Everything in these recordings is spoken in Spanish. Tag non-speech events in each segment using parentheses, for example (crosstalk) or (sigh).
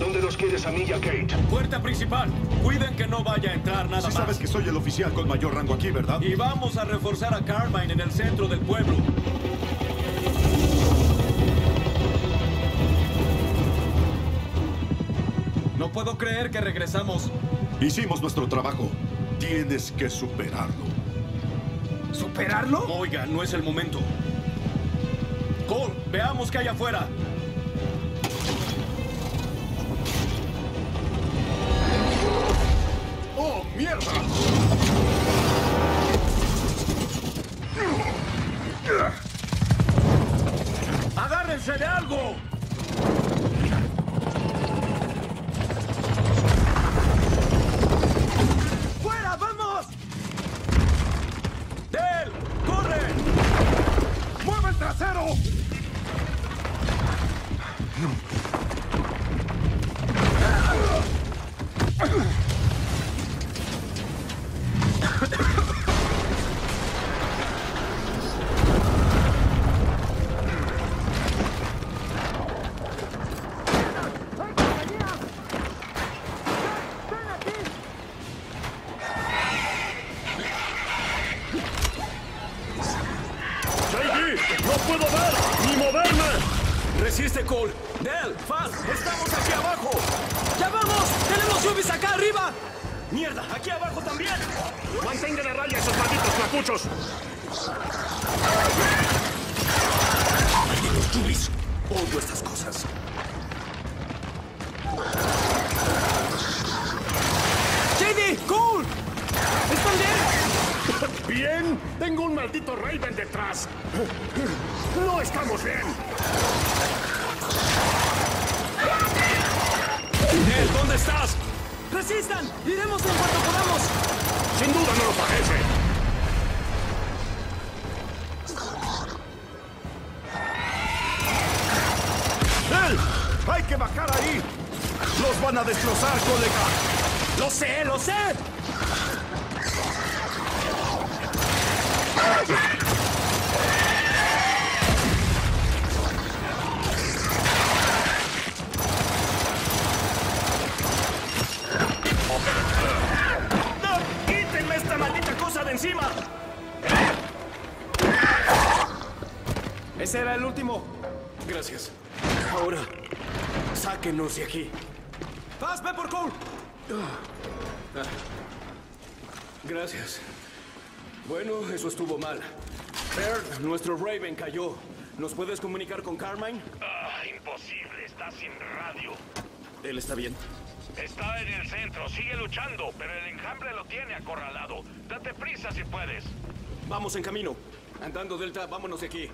¿Dónde nos quieres a mí y a Kate? Puerta principal. Cuiden que no vaya a entrar nada Sí más. sabes que soy el oficial con mayor rango aquí, ¿verdad? Y vamos a reforzar a Carmine en el centro del pueblo. No puedo creer que regresamos. Hicimos nuestro trabajo. Tienes que superarlo. ¿Superarlo? Oiga, no es el momento. Cole, veamos qué hay afuera. Ese era el último. Gracias. Ahora, sáquenos de aquí. ¡Paz, ve por Cole! Gracias. Bueno, eso estuvo mal. Baird, nuestro Raven cayó. ¿Nos puedes comunicar con Carmine? Ah, imposible, está sin radio. Él está bien. Está en el centro, sigue luchando, pero el enjambre lo tiene acorralado. Date prisa si puedes. Vamos en camino. Andando, Delta, vámonos de aquí.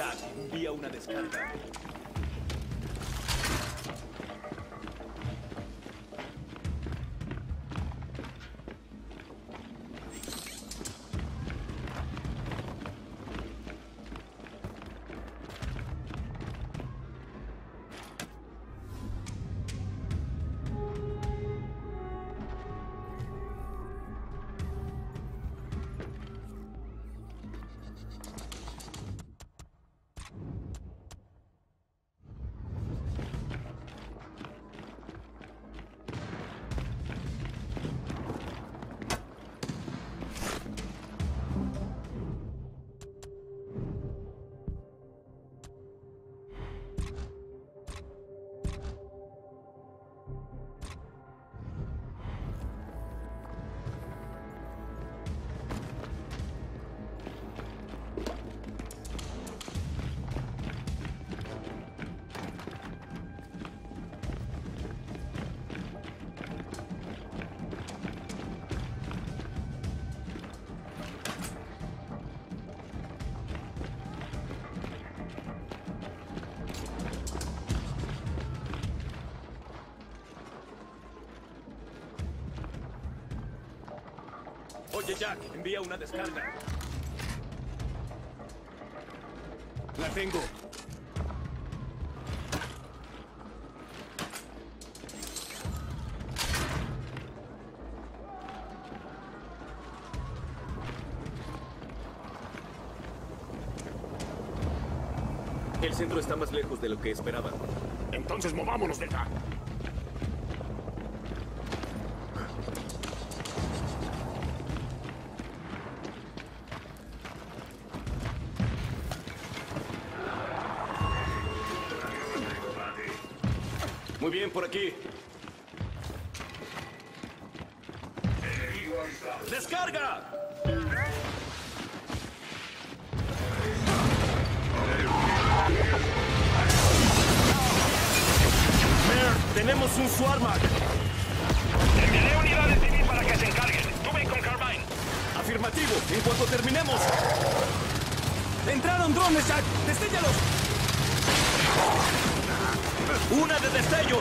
Jack, una descarga. Oye, Jack, envía una descarga. La tengo. El centro está más lejos de lo que esperaba. Entonces movámonos, Delta. Por aquí. ¡Una de destellos!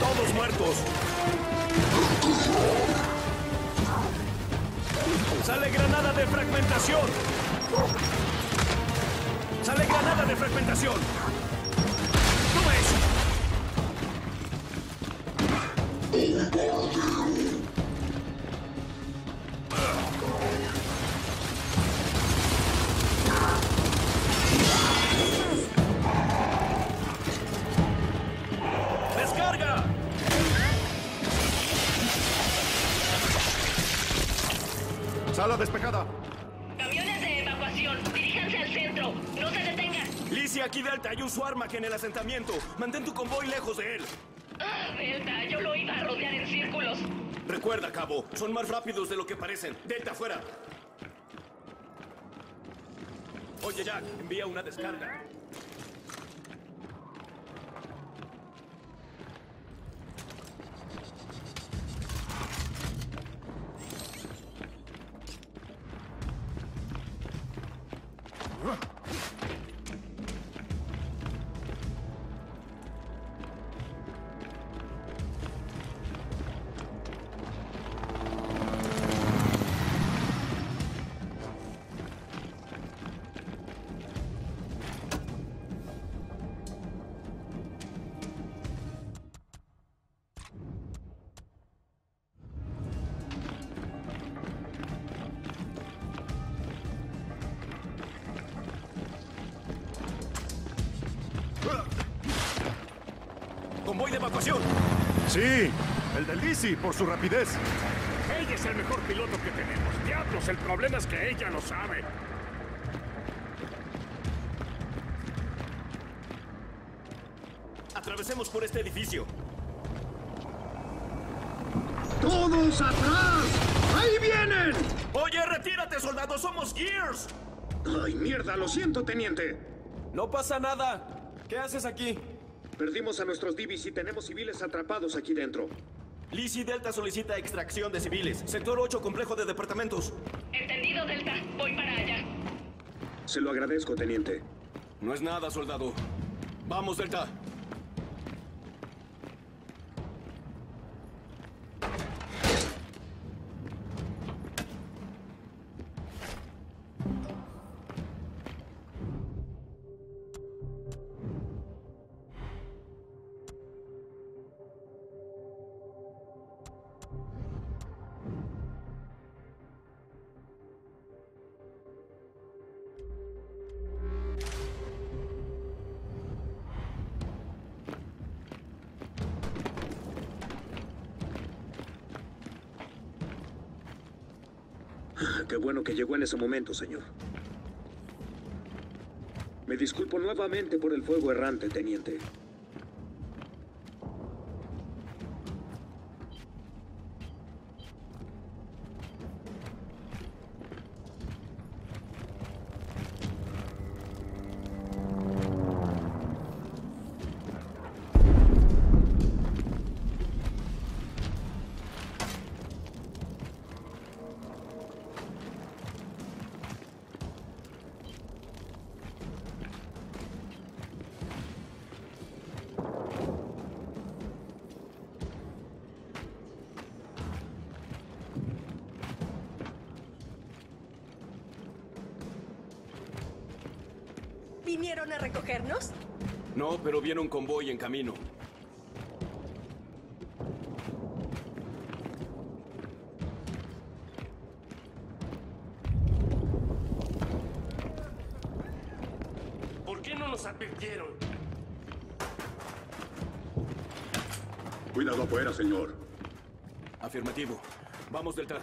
Todos muertos. Sale granada de fragmentación. Sale granada de fragmentación. Toma eso. En el asentamiento. Mantén tu convoy lejos de él. Ah, Delta, yo lo iba a rodear en círculos. Recuerda, Cabo, son más rápidos de lo que parecen. Delta, fuera. Oye, Jack, envía una descarga. Sí, el de Lizzie por su rapidez. Ella es el mejor piloto que tenemos. Diablos, el problema es que ella lo sabe. Atravesemos por este edificio. ¡Todos atrás! ¡Ahí vienen! Oye, retírate, soldado, somos Gears. ¡Ay, mierda! Lo siento, teniente. No pasa nada. ¿Qué haces aquí? Perdimos a nuestros divis y tenemos civiles atrapados aquí dentro. Lizzie Delta solicita extracción de civiles. Sector 8, complejo de departamentos. Entendido, Delta. Voy para allá. Se lo agradezco, teniente. No es nada, soldado. Vamos, Delta. Qué bueno que llegó en ese momento, señor. Me disculpo nuevamente por el fuego errante, teniente. Pero viene un convoy en camino. ¿Por qué no nos advirtieron? Cuidado afuera, señor. Afirmativo. Vamos, Delta.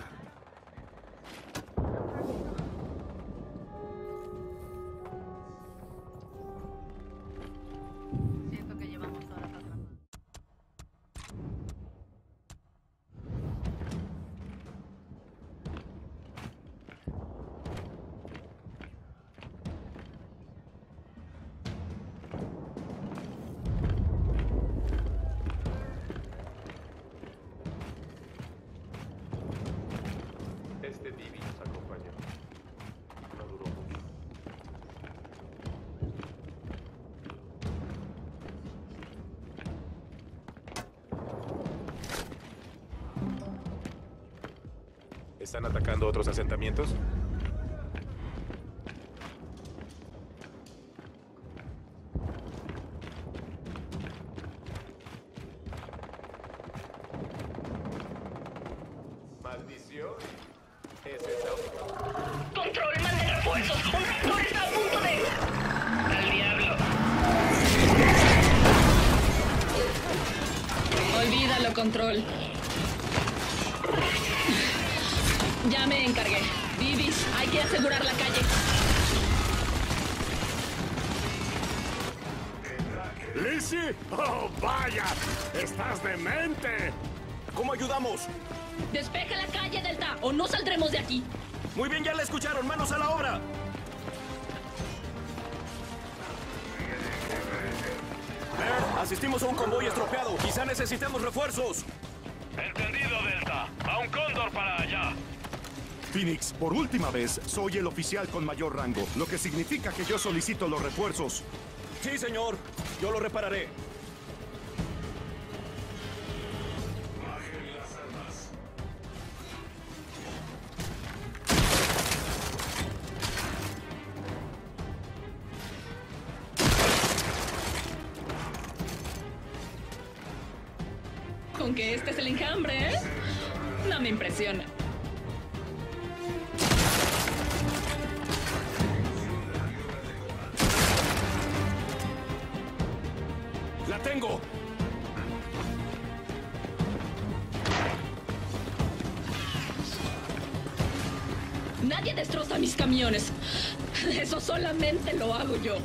¿Están atacando otros asentamientos? Maldición. Es esa Control, manden refuerzos. Un reactor está a punto de... Al diablo. Olvídalo, control. Ya me encargué. Vivis, hay que asegurar la calle. ¿Lizzie? ¡Oh, vaya! ¡Estás demente! ¿Cómo ayudamos? Despeja la calle, Delta, o no saldremos de aquí. Muy bien, ya la escucharon. ¡Manos a la obra! Asistimos a un convoy estropeado. Quizá necesitemos refuerzos. Entendido, Delta. Va un cóndor para. Phoenix, por última vez, soy el oficial con mayor rango, lo que significa que yo solicito los refuerzos. Sí, señor. Yo lo repararé. ¡La tengo! Nadie destroza mis camiones. Eso solamente lo hago yo.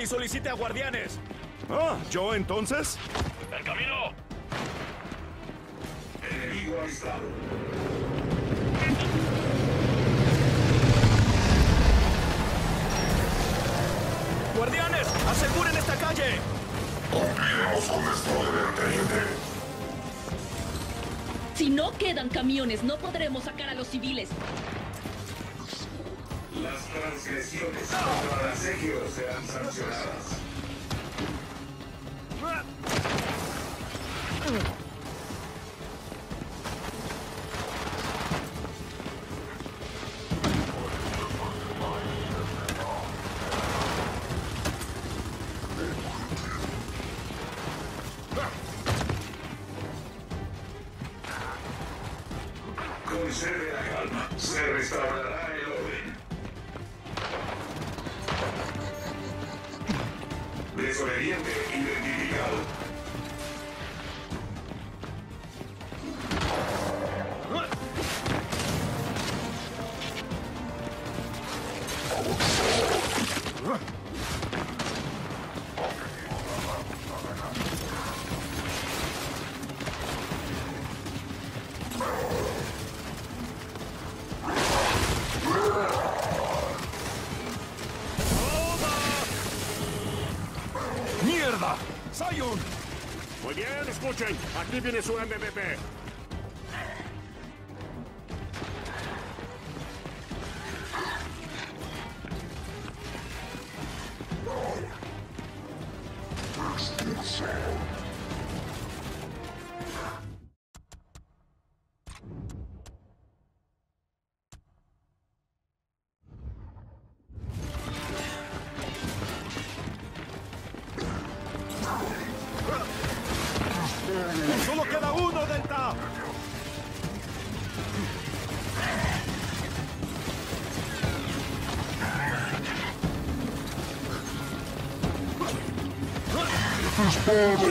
Teniente Chutani solicita a guardianes. Ah, ¿yo entonces? ¡En camino! Enemigo avistado. ¡Guardianes! ¡Aseguren esta calle! Si no quedan camiones, no podremos sacar a los civiles. Las transgresiones contra la Segio serán sancionadas. ¡Zion! Muy bien, escuchen. Aquí viene su MVP. Bob.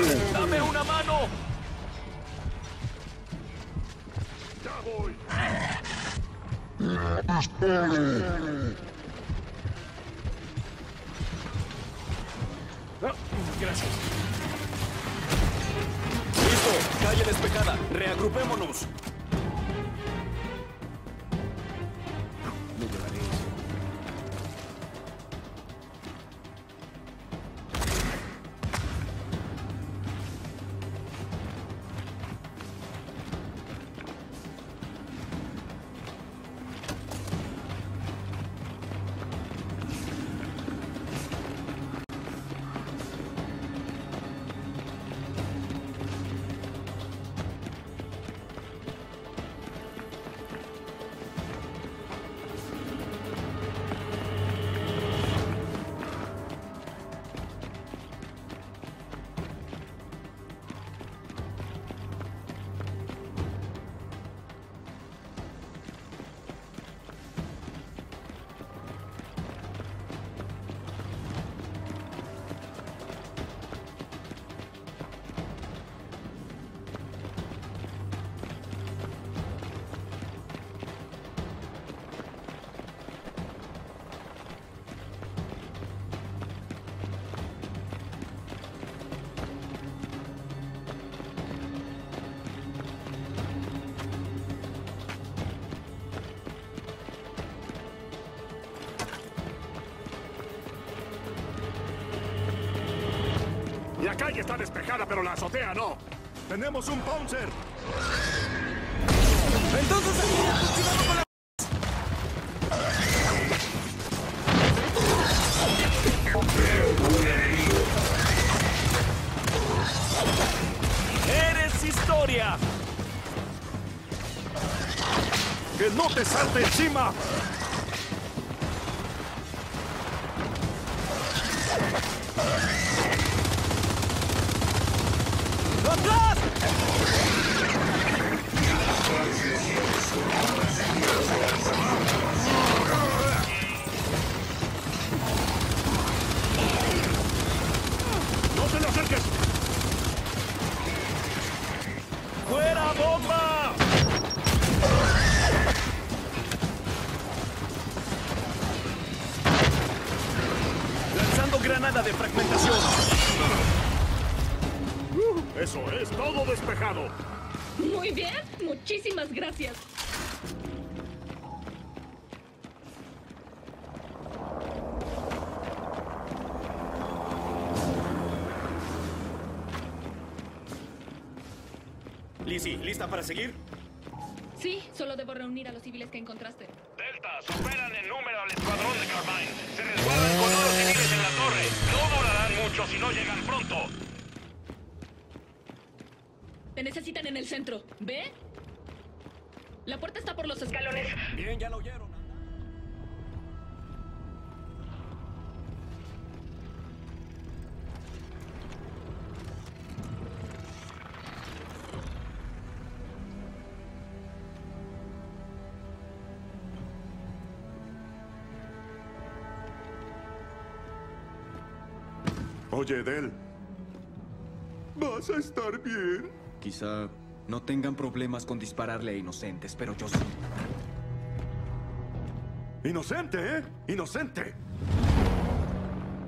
Está despejada, pero la azotea no. ¡Tenemos un Pouncer! Entonces, con la... ¡Eres historia! ¡Que no te salte encima! Para seguir? Sí, solo debo reunir a los civiles que encontraste. Delta, superan en número al escuadrón de Carmine. Se resguardan con los civiles en la torre. No durarán mucho si no llegan pronto. Te necesitan en el centro. ¿Ve? La puerta está por los escalones. Bien, ya lo oyeron. Oye, Del. ¿Vas a estar bien? Quizá no tengan problemas con dispararle a inocentes, pero yo sí. Inocente, ¿eh? Inocente.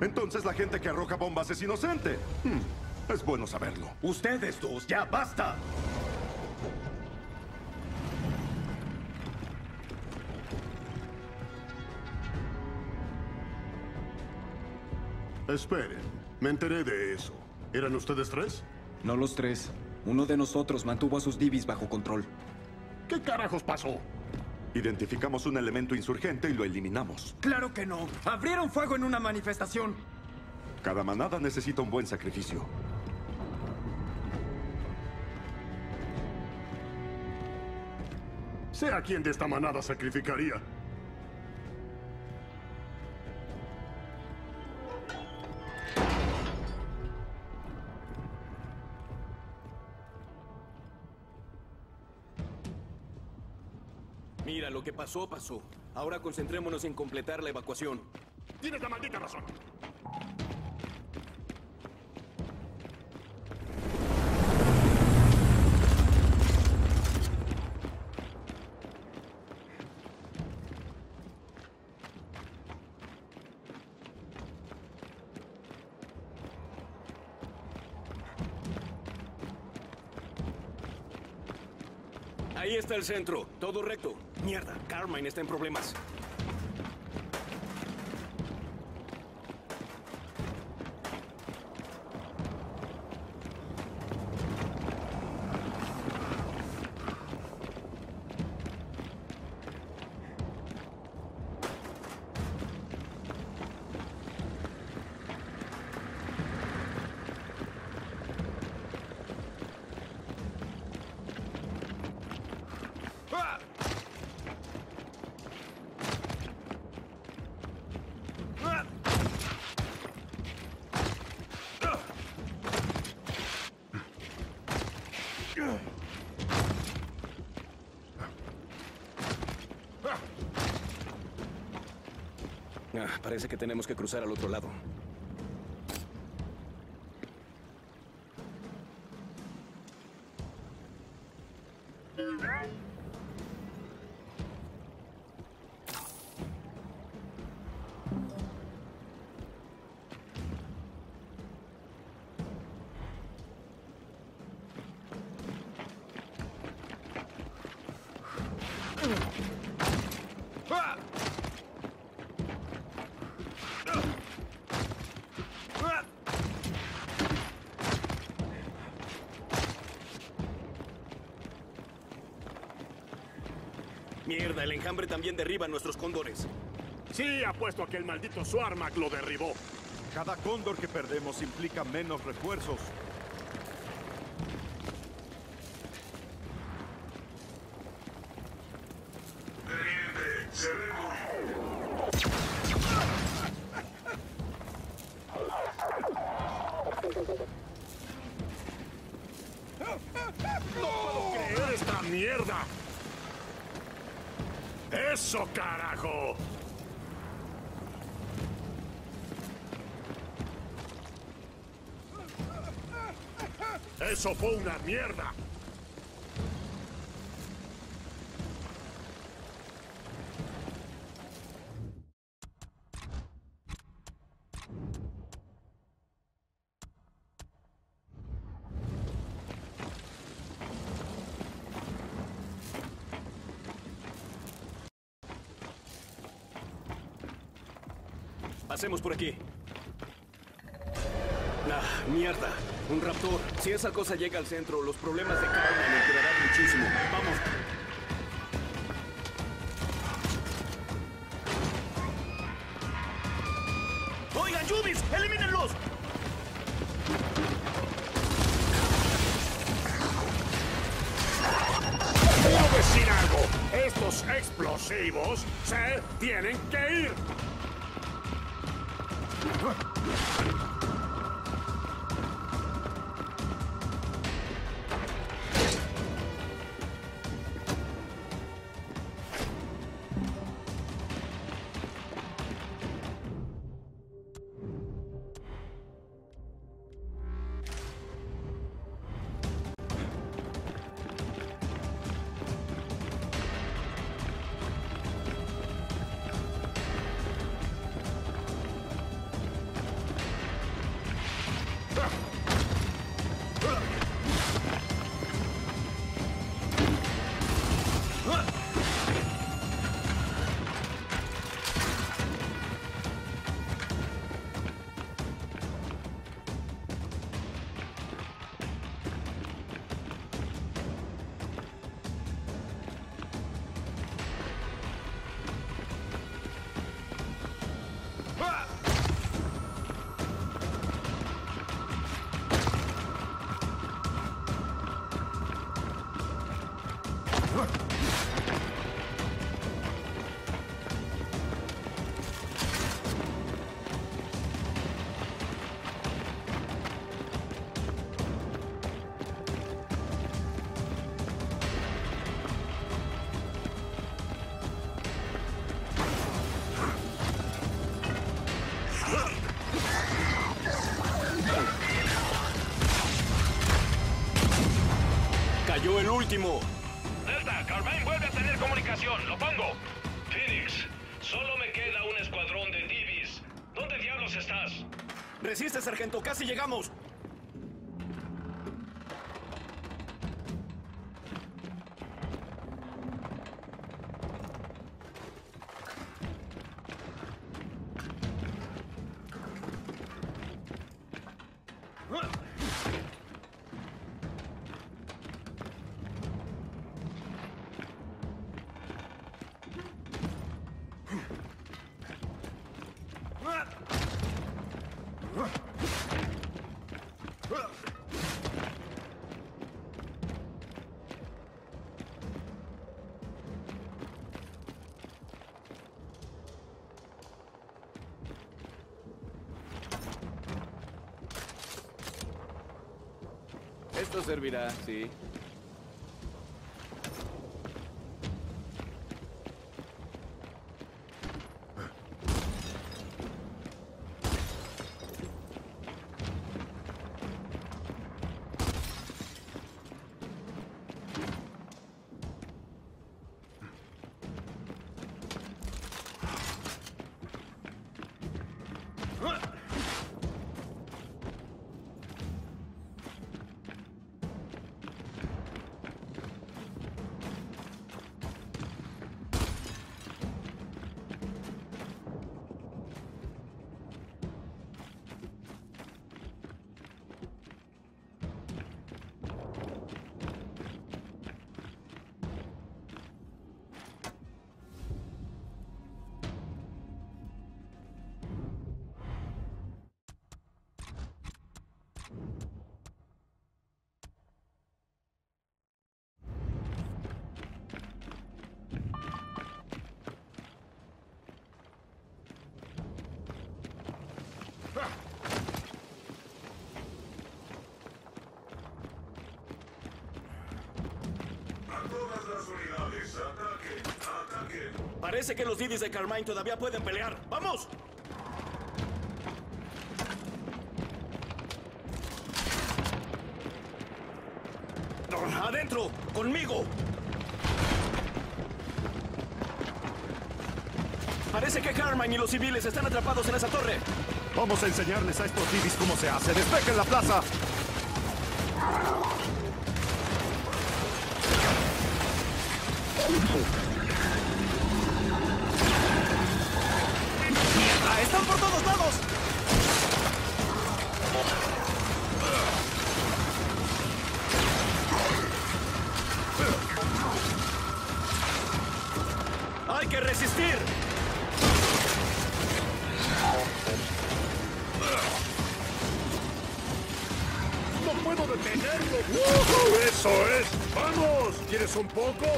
Entonces la gente que arroja bombas es inocente. Hmm, es bueno saberlo. Ustedes dos, ya basta. Esperen, me enteré de eso. ¿Eran ustedes tres? No los tres. Uno de nosotros mantuvo a sus divis bajo control. ¿Qué carajos pasó? Identificamos un elemento insurgente y lo eliminamos. ¡Claro que no! ¡Abrieron fuego en una manifestación! Cada manada necesita un buen sacrificio. Sé a quién de esta manada sacrificaría. Lo que pasó, pasó. Ahora concentrémonos en completar la evacuación. Tienes la maldita razón. Ahí está el centro, todo recto. Mierda, Carmine está en problemas. Parece que tenemos que cruzar al otro lado. Enjambre también derriba nuestros cóndores. Sí, apuesto a que el maldito Swarmak lo derribó. Cada cóndor que perdemos implica menos refuerzos. ¡No puedo creer esta mierda! ¡Eso, carajo! ¡Eso fue una mierda! Por aquí. Ah, mierda. Un raptor. Si esa cosa llega al centro, los problemas de Carmen empeorarán muchísimo. Vamos. ¡Oigan, Yubis! ¡Elimínenlos! ¡Puedo decir algo! Estos explosivos se tienen que ir. Cayó el último. Delta, Carmine vuelve a tener comunicación. Lo pongo. Phoenix, solo me queda un escuadrón de Divis. ¿Dónde diablos estás? Resiste, sargento. Casi llegamos. Servirá, sí. Parece que los Didis de Carmine todavía pueden pelear. ¡Vamos! ¡Adentro! ¡Conmigo! Parece que Carmine y los civiles están atrapados en esa torre. Vamos a enseñarles a estos divis cómo se hace. ¡Despejen la plaza! Un poco?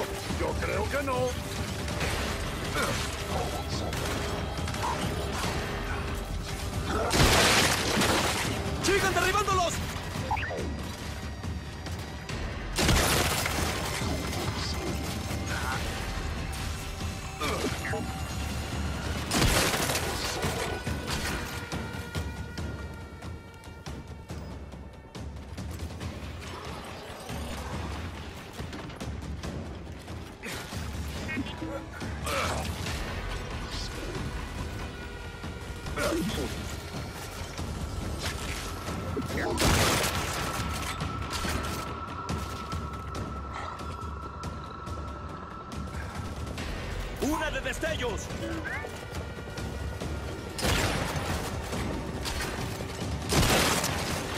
¡Una de destellos!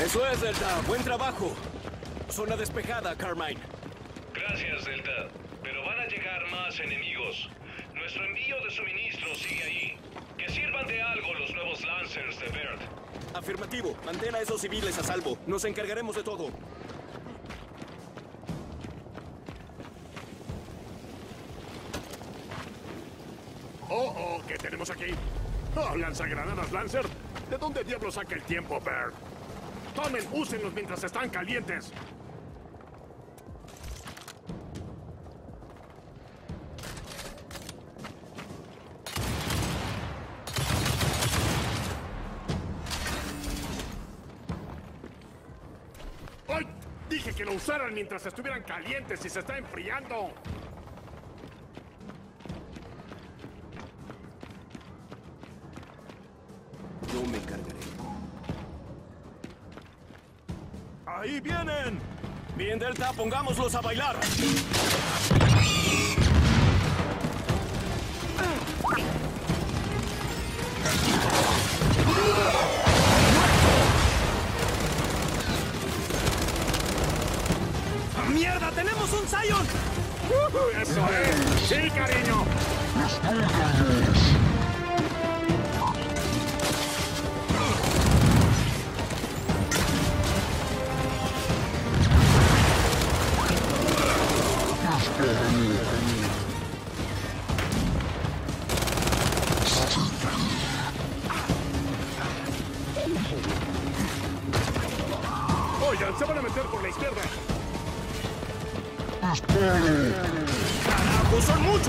Eso es, Delta. Buen trabajo. Zona despejada, Carmine. Gracias, Delta. Pero van a llegar más enemigos. Nuestro envío de suministros sigue ahí. Que sirvan de algo los nuevos Lancers de Bert. Afirmativo. Mantén a esos civiles a salvo. Nos encargaremos de todo. Oh, oh, ¿qué tenemos aquí? Oh, lanzagranadas Lancer. ¿De dónde diablos saca el tiempo, Bert? Tomen, úsenlos mientras están calientes. ¡Ay! Dije que lo usaran mientras estuvieran calientes y se está enfriando. ¡Ahí vienen! Bien, Delta, pongámoslos a bailar. ¡Mierda! ¡Tenemos un Zion! ¡Eso es! ¡Sí, cariño!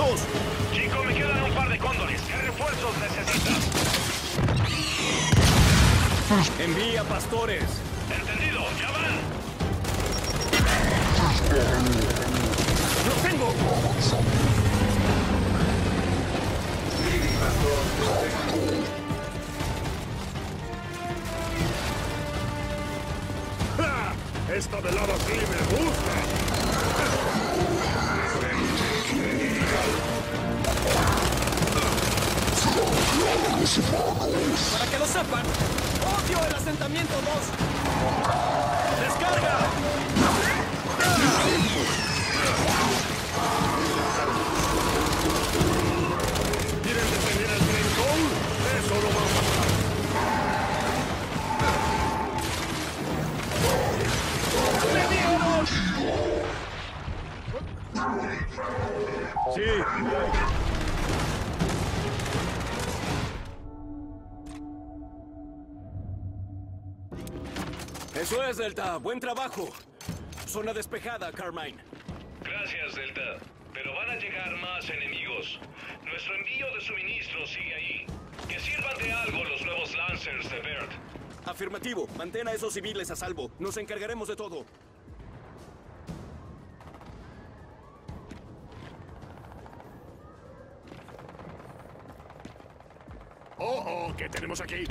Muchos! Chico, me quedan un par de cóndores. ¿Qué refuerzos necesitas? (laughs) Envía pastores. Delta. Buen trabajo. Zona despejada, Carmine. Gracias, Delta. Pero van a llegar más enemigos. Nuestro envío de suministros sigue ahí. Que sirvan de algo los nuevos Lancers de Bert. Afirmativo. Mantén a esos civiles a salvo. Nos encargaremos de todo. Oh, oh, ¿qué tenemos aquí?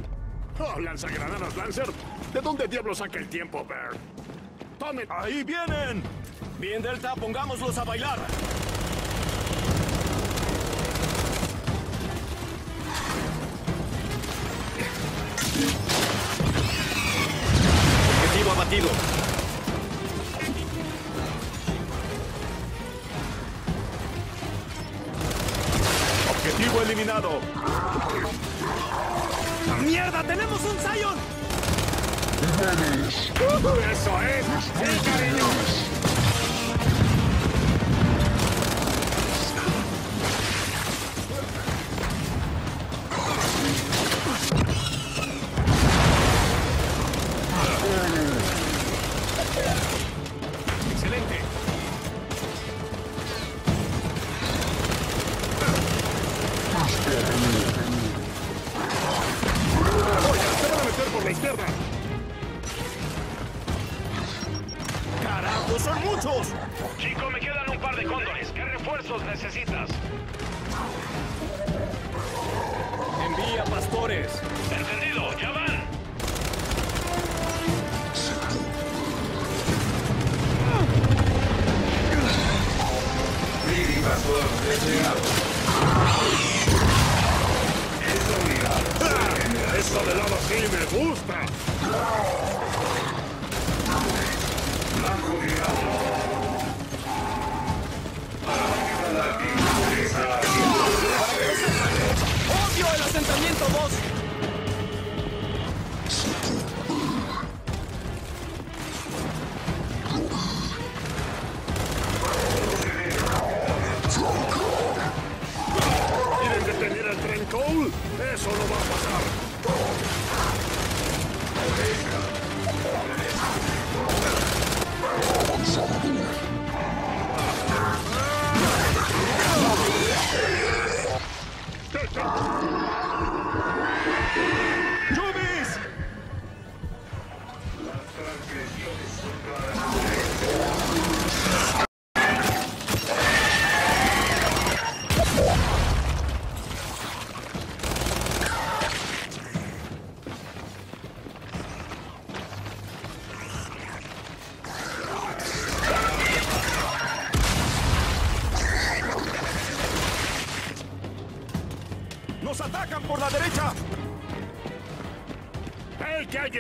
Oh, lanzagranadas Lancer. ¿De dónde diablos saca el tiempo, Bert? Tomen. ¡Ahí vienen! Bien, Delta, pongámoslos a bailar. Objetivo abatido. Objetivo eliminado. ¡Tenemos un Zion! ¡Eso es! ¡Sí, cariño!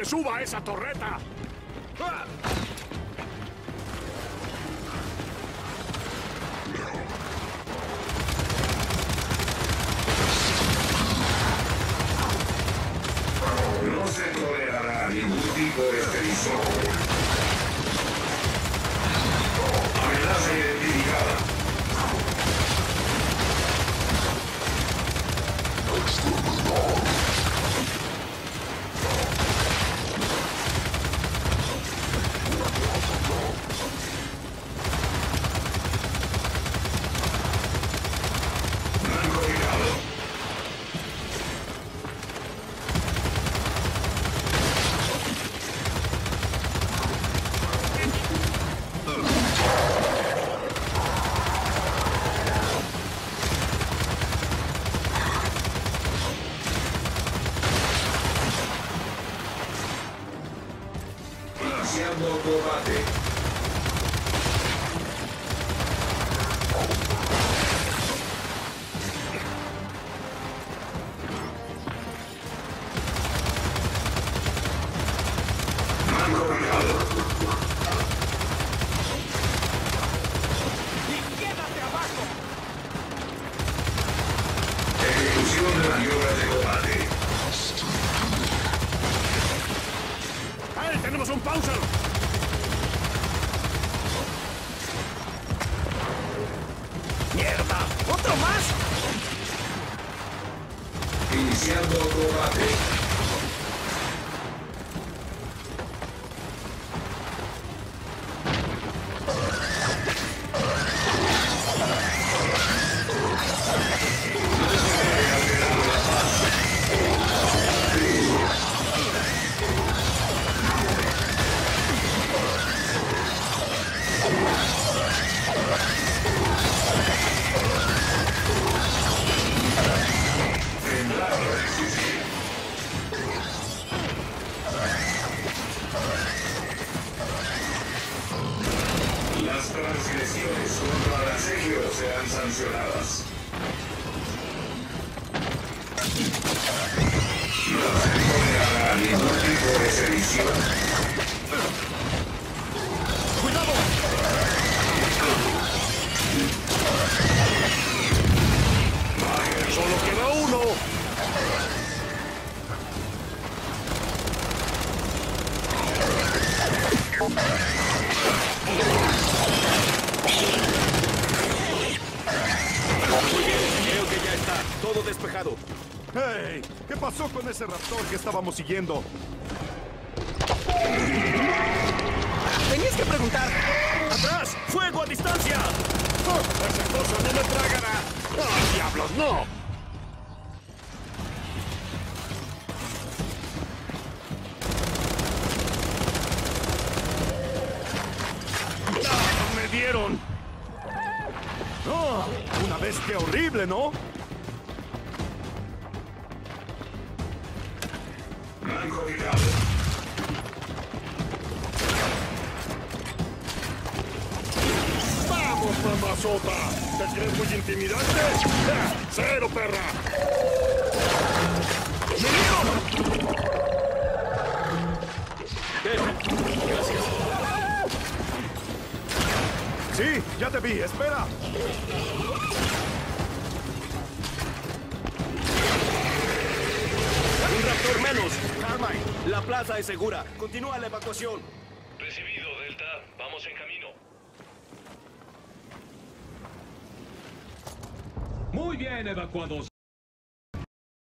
Suba a esa torreta! Que estábamos siguiendo? Tenías que preguntar. ¡Atrás! ¡Fuego a distancia! ¡Oh, ¡Esa cosa no me tragará! ¡Ah, diablos, no! ¡Ah, ¡Me dieron! ¡Oh! Una bestia horrible, ¿no? Es segura. Continúa la evacuación. Recibido, Delta. Vamos en camino. Muy bien, evacuados.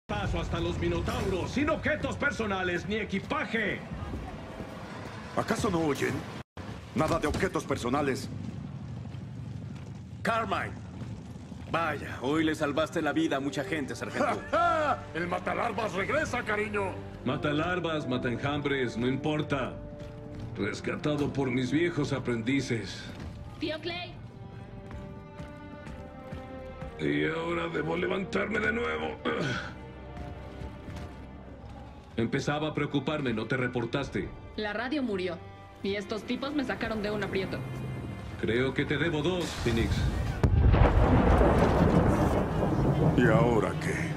Paso hasta los minotauros, sin objetos personales ni equipaje. ¿Acaso no oyen? Nada de objetos personales. Carmine. Vaya, hoy le salvaste la vida a mucha gente, sargento. ¡Ja! (laughs) ¡El matalarvas regresa, cariño! Mata larvas, mata enjambres, no importa. Rescatado por mis viejos aprendices. Tío Clay, Y ahora debo levantarme de nuevo. Empezaba a preocuparme, no te reportaste. la radio murió. Y estos tipos me sacaron de un aprieto. Creo que te debo dos, Phoenix. ¿Y ahora qué?